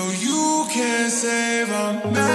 No, you can't save a man.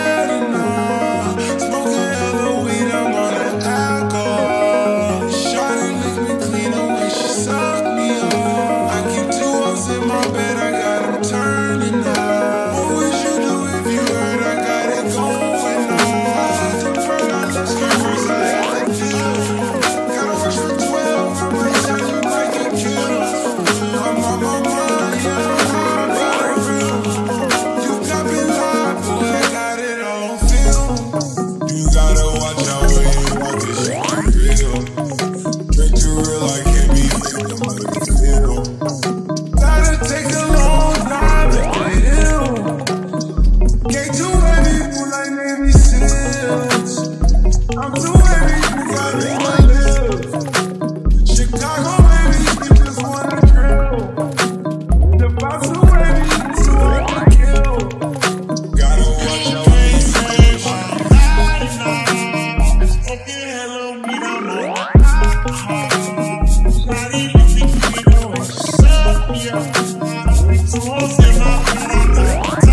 Somos de la generación.